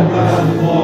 Obrigado,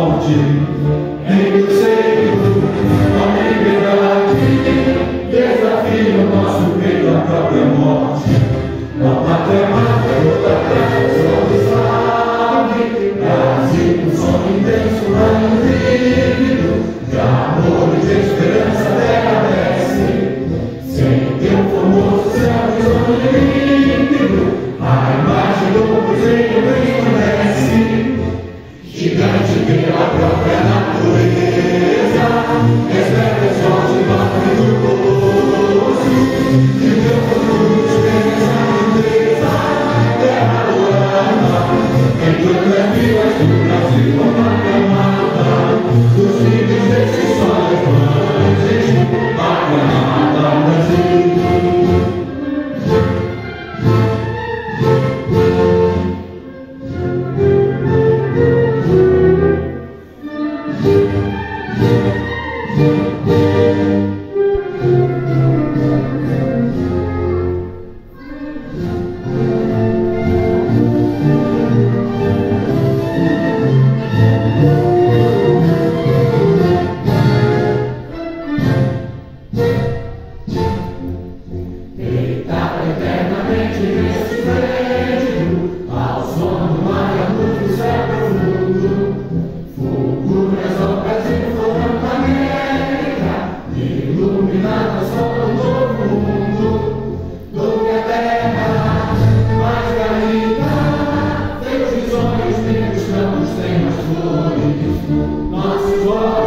Senhor.